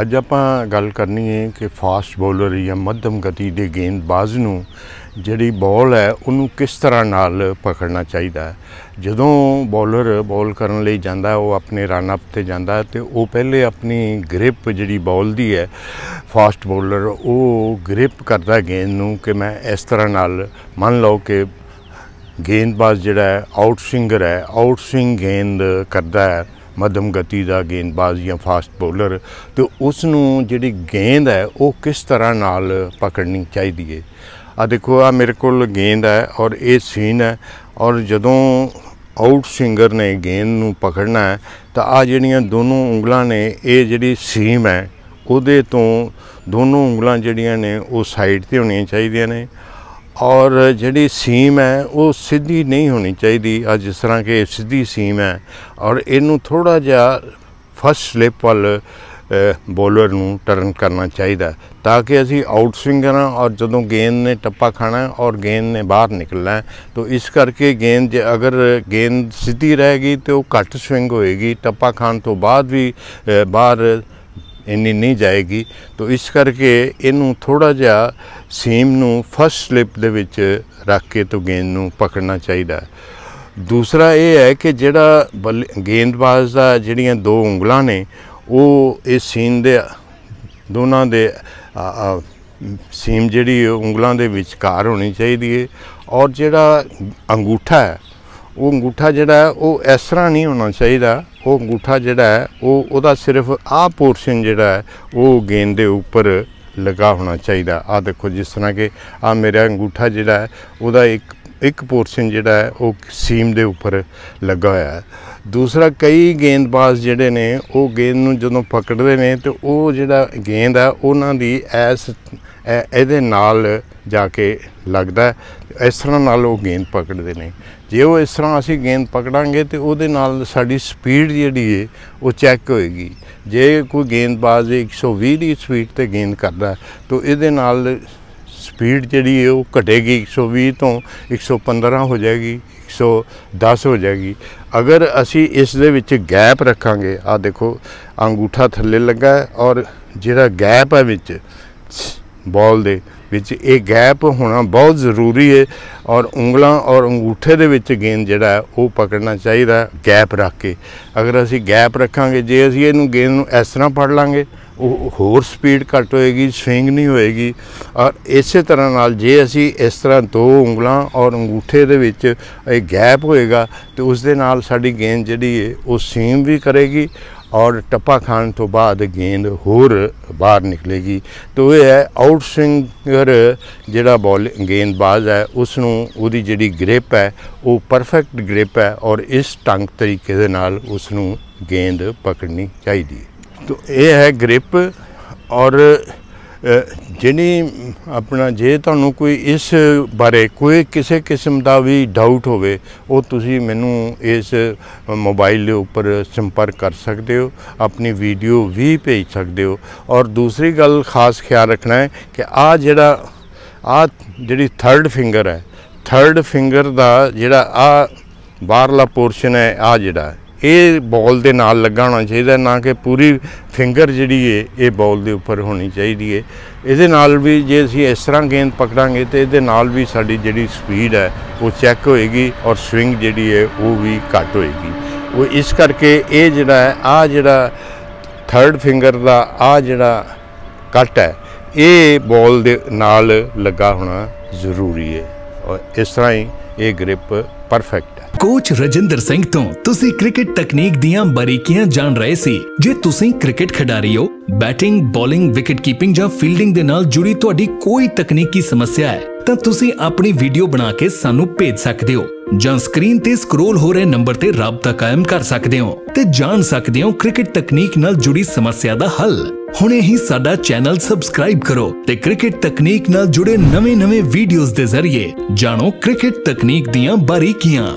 ਅੱਜ ਆਪਾਂ ਗੱਲ ਕਰਨੀ ਹੈ ਕਿ ਫਾਸਟ ਬੋਲਰ ਜਾਂ ਮੱਧਮ ਗਤੀ ਦੇ ਗੇਂਦਬਾਜ਼ ਨੂੰ ਜਿਹੜੀ ਬਾਲ ਹੈ, ਉਹਨੂੰ ਕਿਸ ਤਰ੍ਹਾਂ ਨਾਲ ਪਕੜਨਾ ਚਾਹੀਦਾ ਹੈ? ਜਦੋਂ ਬੋਲਰ ਬੋਲ ਕਰਨ ਲਈ ਜਾਂਦਾ, ਉਹ ਆਪਣੇ ਰਨ ਅਪ ਤੇ ਜਾਂਦਾ ਹੈ ਤੇ ਉਹ ਪਹਿਲੇ ਆਪਣੀ ਗ੍ਰਿਪ ਜਿਹੜੀ ਬਾਲ ਦੀ ਹੈ ਫਾਸਟ ਬੋਲਰ ਉਹ ਗ੍ਰਿਪ ਕਰਦਾ ਗੇਂਦ ਨੂੰ ਕਿ ਮੈਂ ਇਸ ਤਰ੍ਹਾਂ ਨਾਲ, ਮੰਨ ਲਓ ਕਿ ਗੇਂਦਬਾਜ਼ ਜਿਹੜਾ ਹੈ ਆਊਟ ਸਵਿੰਗਰ ਹੈ ਆਊਟ ਸਵਿੰਗ ਗੇਂਦ ਕਰਦਾ ਹੈ ਮੱਧਮ ਗਤੀ ਦਾ ਗੇਂਦਬਾਜ਼ ਜਾਂ ਫਾਸਟ ਬੋਲਰ ਤੇ ਉਸ ਨੂੰ ਜਿਹੜੀ ਗੇਂਦ ਹੈ, ਉਹ ਕਿਸ ਤਰ੍ਹਾਂ ਨਾਲ ਪਕੜਨੀ ਚਾਹੀਦੀ ਹੈ? ਆ ਦੇਖੋ ਆ ਮੇਰੇ ਕੋਲ ਗੇਂਦ ਹੈ ਔਰ ਇਹ ਸੀਨ ਹੈ ਔਰ ਜਦੋਂ ਆਊਟ ਸਿੰਗਰ ਨੇ ਗੇਂਦ ਨੂੰ ਪਕੜਨਾ ਹੈ, ਤਾਂ ਆ ਜਿਹੜੀਆਂ ਦੋਨੋਂ ਉਂਗਲਾਂ ਨੇ, ਇਹ ਜਿਹੜੀ ਸੀਮ ਹੈ, ਉਹਦੇ ਤੋਂ ਦੋਨੋਂ ਉਂਗਲਾਂ ਜਿਹੜੀਆਂ ਨੇ, ਉਹ ਸਾਈਡ ਤੇ ਹੋਣੀਆਂ ਚਾਹੀਦੀਆਂ ਨੇ ਔਰ ਜਿਹੜੀ ਸੀਮ ਹੈ, ਉਹ ਸਿੱਧੀ ਨਹੀਂ ਹੋਣੀ ਚਾਹੀਦੀ। ਆ ਜਿਸ ਤਰ੍ਹਾਂ ਕਿ ਇਹ ਸਿੱਧੀ ਸੀਮ ਹੈ ਔਰ ਇਹਨੂੰ ਥੋੜਾ ਜਿਹਾ ਫਸਟ ਸਲਿਪ ਵੱਲ ਬੋਲਰ ਨੂੰ ਟਰਨ ਕਰਨਾ ਚਾਹੀਦਾ ਤਾਂ ਕਿ ਅਸੀਂ ਆਊਟ ਸਵਿੰਗਰ ਹਾਂ ਔਰ ਜਦੋਂ ਗੇਂਦ ਨੇ ਟੱਪਾ ਖਾਣਾ ਔਰ ਗੇਂਦ ਨੇ ਬਾਹਰ ਨਿਕਲਣਾ ਤਾਂ ਇਸ ਕਰਕੇ ਗੇਂਦ ਜੇ ਅਗਰ ਗੇਂਦ ਸਿੱਧੀ ਰਹੇਗੀ ਤੇ ਉਹ ਘੱਟ ਸਵਿੰਗ ਹੋਏਗੀ। ਟੱਪਾ ਖਾਣ ਤੋਂ ਬਾਅਦ ਵੀ ਬਾਹਰ ਇੰਨੀ ਨਹੀਂ ਜਾਏਗੀ। ਤਾਂ ਇਸ ਕਰਕੇ ਇਹਨੂੰ ਥੋੜਾ ਜਿਹਾ ਸੀਮ ਨੂੰ ਫਸਟ ਸਲਿਪ ਦੇ ਵਿੱਚ ਰੱਖ ਕੇ ਤੋਂ ਗੇਂਦ ਨੂੰ ਪਕੜਨਾ ਚਾਹੀਦਾ ਦੂਸਰਾ ਇਹ ਹੈ ਕਿ ਜਿਹੜਾ ਬੱਲੇ- ਗੇਂਦਬਾਜ਼ ਦਾ ਜਿਹੜੀਆਂ ਦੋ ਉਂਗਲਾਂ ਨੇ ਉਹ ਇਸ ਸੀਮ ਦੇ ਦੋਨਾਂ ਦੇ ਸੀਮ ਜਿਹੜੀ ਹੈ, ਉਂਗਲਾਂ ਦੇ ਵਿਚਕਾਰ ਹੋਣੀ ਚਾਹੀਦੀ ਹੈ ਔਰ ਜਿਹੜਾ ਅੰਗੂਠਾ ਹੈ ਉਹ ਅੰਗੂਠਾ ਜਿਹੜਾ ਉਹ ਇਸ ਤਰ੍ਹਾਂ ਨਹੀਂ ਹੋਣਾ ਚਾਹੀਦਾ। ਉਹ ਅੰਗੂਠਾ ਜਿਹੜਾ ਹੈ, ਉਹ ਉਹਦਾ ਸਿਰਫ ਆਹ ਪੋਰਸ਼ਨ ਜਿਹੜਾ ਹੈ, ਉਹ ਗੇਂਦ ਦੇ ਉੱਪਰ ਲਗਾ ਹੋਣਾ ਚਾਹੀਦਾ। ਆ ਦੇਖੋ, ਜਿਸ ਤਰ੍ਹਾਂ ਕਿ ਆ ਮੇਰਾ ਅੰਗੂਠਾ ਜਿਹੜਾ ਹੈ, ਉਹਦਾ ਇੱਕ ਇੱਕ ਪੋਰਸ਼ਨ ਜਿਹੜਾ ਹੈ, ਉਹ ਸੀਮ ਦੇ ਉੱਪਰ ਲੱਗਾ ਹੋਇਆ ਹੈ। ਦੂਸਰਾ, ਕਈ ਗੇਂਦਬਾਜ਼ ਜਿਹੜੇ ਨੇ, ਉਹ ਗੇਂਦ ਨੂੰ ਜਦੋਂ ਪਕੜਦੇ ਨੇ, ਤੇ ਉਹ ਜਿਹੜਾ ਗੇਂਦ ਹੈ, ਉਹਨਾਂ ਦੀ ਐਸ ਇਹ- ਇਹਦੇ ਨਾਲ ਜਾ ਕੇ ਲੱਗਦਾ ਇਸ ਤਰ੍ਹਾਂ ਨਾਲ ਉਹ ਗੇਂਦ ਪਕੜਦੇ ਨੇ। ਜੇ ਉਹ ਇਸ ਤਰ੍ਹਾਂ ਅਸੀਂ ਗੇਂਦ ਪਕੜਾਂਗੇ ਤੇ ਉਹਦੇ ਨਾਲ ਸਾਡੀ ਸਪੀਡ ਜਿਹੜੀ ਹੈ ਉਹ ਚੈੱਕ ਹੋਏਗੀ। ਜੇ ਕੋਈ ਗੇਂਦਬਾਜ਼ 120 ਦੀ ਸਪੀਡ ਤੇ ਗੇਂਦ ਕਰਦਾ, ਤਾਂ ਇਹਦੇ ਨਾਲ ਸਪੀਡ ਜਿਹੜੀ ਹੈ ਉਹ ਘਟੇਗੀ। 120 ਤੋਂ 115 ਹੋ ਜਾਏਗੀ 110 ਹੋ ਜਾਏਗੀ। ਅਗਰ ਅਸੀਂ ਇਸ ਦੇ ਵਿੱਚ ਗੈਪ ਰੱਖਾਂਗੇ ਆ ਦੇਖੋ, ਅੰਗੂਠਾ ਥੱਲੇ ਲੱਗਾ ਹੈ ਔਰ ਜਿਹੜਾ ਗੈਪ ਹੈ ਵਿੱਚ ਬਾਲ ਦੇ ਵਿੱਚ ਇਹ ਗੈਪ ਹੋਣਾ ਬਹੁਤ ਜ਼ਰੂਰੀ ਹੈ ਔਰ ਉਂਗਲਾਂ ਔਰ ਅੰਗੂਠੇ ਦੇ ਵਿੱਚ ਗੇਂਦ ਜਿਹੜਾ ਉਹ ਪਕੜਨਾ ਚਾਹੀਦਾ ਗੈਪ ਰੱਖ ਕੇ। ਅਗਰ ਅਸੀਂ ਗੈਪ ਰੱਖਾਂਗੇ, ਜੇ ਅਸੀਂ ਇਹਨੂੰ ਗੇਂਦ ਨੂੰ ਇਸ ਤਰ੍ਹਾਂ ਫੜ ਲਾਂਗੇ, ਉਹ ਹੋਰ ਸਪੀਡ ਘੱਟ ਹੋਏਗੀ, ਸਵਿੰਗ ਨਹੀਂ ਹੋਏਗੀ। ਔਰ ਇਸੇ ਤਰ੍ਹਾਂ ਨਾਲ ਜੇ ਅਸੀਂ ਇਸ ਤਰ੍ਹਾਂ ਦੋ ਉਂਗਲਾਂ ਔਰ ਅੰਗੂਠੇ ਦੇ ਵਿੱਚ ਇਹ ਗੈਪ ਹੋਏਗਾ, ਤੇ ਉਸ ਦੇ ਨਾਲ ਸਾਡੀ ਗੇਂਦ ਜਿਹੜੀ ਹੈ ਉਹ ਸੀਮ ਵੀ ਕਰੇਗੀ ਔਰ ਟੱਪਾ ਖਾਣ ਤੋਂ ਬਾਅਦ ਗੇਂਦ ਹੋਰ ਬਾਹਰ ਨਿਕਲੇਗੀ। ਤੋ ਇਹ ਹੈ, ਆਊਟ ਸਵਿੰਗਰ ਜਿਹੜਾ ਬੋਲ ਗੇਂਦਬਾਜ਼ ਹੈ ਉਸ ਨੂੰ ਉਹਦੀ ਜਿਹੜੀ ਗ੍ਰਿਪ ਹੈ, ਉਹ ਪਰਫੈਕਟ ਗ੍ਰਿਪ ਹੈ ਔਰ ਇਸ ਢੰਗ ਤਰੀਕੇ ਦੇ ਨਾਲ ਉਸ ਨੂੰ ਗੇਂਦ ਪਕੜਨੀ ਚਾਹੀਦੀ ਹੈ। ਤੋ ਇਹ ਹੈ ਗ੍ਰਿਪ ਔਰ ਜਿਹੜੀ ਆਪਣਾ ਜੇ ਤੁਹਾਨੂੰ ਕੋਈ ਇਸ ਬਾਰੇ ਕੋਈ ਕਿਸੇ ਕਿਸਮ ਦਾ ਵੀ ਡਾਊਟ ਹੋਵੇ, ਉਹ ਤੁਸੀਂ ਮੈਨੂੰ ਇਸ ਮੋਬਾਈਲ ਦੇ ਉੱਪਰ ਸੰਪਰਕ ਕਰ ਸਕਦੇ ਹੋ, ਆਪਣੀ ਵੀਡੀਓ ਵੀ ਭੇਜ ਸਕਦੇ ਹੋ। ਔਰ ਦੂਸਰੀ ਗੱਲ ਖਾਸ ਖਿਆਲ ਰੱਖਣਾ ਹੈ ਕਿ ਆ ਜਿਹੜਾ, ਆ ਜਿਹੜੀ ਥਰਡ ਫਿੰਗਰ ਹੈ ਥਰਡ ਫਿੰਗਰ ਦਾ ਜਿਹੜਾ ਆ ਬਾਹਰਲਾ ਪੋਰਸ਼ਨ ਹੈ, ਆ ਜਿਹੜਾ ਇਹ ਬਾਲ ਦੇ ਨਾਲ ਲੱਗਾ ਹੋਣਾ ਚਾਹੀਦਾ, ਨਾ ਕਿ ਪੂਰੀ ਫਿੰਗਰ ਜਿਹੜੀ ਹੈ ਇਹ ਬਾਲ ਦੇ ਉੱਪਰ ਹੋਣੀ ਚਾਹੀਦੀ ਹੈ ਇਹਦੇ ਨਾਲ ਵੀ ਜੇ ਅਸੀਂ ਇਸ ਤਰ੍ਹਾਂ ਗੇਂਦ ਪਕੜਾਂਗੇ ਤੇ ਇਹਦੇ ਨਾਲ ਵੀ ਸਾਡੀ ਜਿਹੜੀ ਸਪੀਡ ਹੈ, ਉਹ ਚੈੱਕ ਹੋਏਗੀ ਔਰ ਸਵਿੰਗ ਜਿਹੜੀ ਹੈ ਉਹ ਵੀ ਘੱਟ ਹੋਏਗੀ। ਉਹ ਇਸ ਕਰਕੇ ਇਹ ਜਿਹੜਾ ਹੈ ਆ ਜਿਹੜਾ ਥਰਡ ਫਿੰਗਰ ਦਾ ਆ ਜਿਹੜਾ ਕੱਟ ਹੈ, ਇਹ ਬਾਲ ਦੇ ਨਾਲ ਲੱਗਾ ਹੋਣਾ ਜ਼ਰੂਰੀ ਹੈ ਔਰ ਇਸ ਤਰ੍ਹਾਂ ਹੀ ਇਹ ਗ੍ਰਿਪ ਪਰਫੈਕਟ ਹੈ ਕੋਚ ਰਜਿੰਦਰ ਸਿੰਘ ਤੋਂ ਤੁਸੀਂ ਕ੍ਰਿਕਟ ਤਕਨੀਕ ਦੀਆਂ ਬਾਰੀਕੀਆਂ ਜਾਣ ਰਹੇ ਸੀ। ਜੇ ਤੁਸੀਂ ਕ੍ਰਿਕਟ ਖਿਡਾਰੀ ਹੋ ਬੈਟਿੰਗ ਬੋਲਿੰਗ ਵਿਕਟ ਕੀਪਿੰਗ ਜਾਂ ਫੀਲਡਿੰਗ ਦੇ ਨਾਲ ਜੁੜੀ ਤੁਹਾਡੀ ਕੋਈ ਤਕਨੀਕੀ ਸਮੱਸਿਆ ਹੈ, ਤਾਂ ਤੁਸੀਂ ਆਪਣੀ ਵੀਡੀਓ ਬਣਾ ਕੇ ਸਾਨੂੰ ਭੇਜ ਸਕਦੇ ਹੋ। ਜਾਂ ਸਕਰੀਨ ਤੇ ਸਕਰੋਲ ਹੋ ਰਹੇ ਨੰਬਰ ਤੇ ਰਾਬਤਾ ਕਾਇਮ ਕਰ ਸਕਦੇ ਹੋ ਤੇ ਜਾਣ ਸਕਦੇ ਹੋ ਕ੍ਰਿਕਟ ਤਕਨੀਕ ਨਾਲ ਜੁੜੀ ਸਮੱਸਿਆ ਦਾ ਹੱਲ। ਹੁਣੇ ਹੀ ਸਾਡਾ ਚੈਨਲ ਸਬਸਕ੍ਰਾਈਬ ਕਰੋ ਤੇ ਕ੍ਰਿਕਟ ਤਕਨੀਕ ਨਾਲ ਜੁੜੇ ਨਵੇਂ-ਨਵੇਂ ਵੀਡੀਓਜ਼ ਦੇ ਜ਼ਰੀਏ ਜਾਣੋ ਕ੍ਰਿਕਟ ਤਕਨੀਕ ਦੀਆਂ ਬਾਰੀਕੀਆਂ।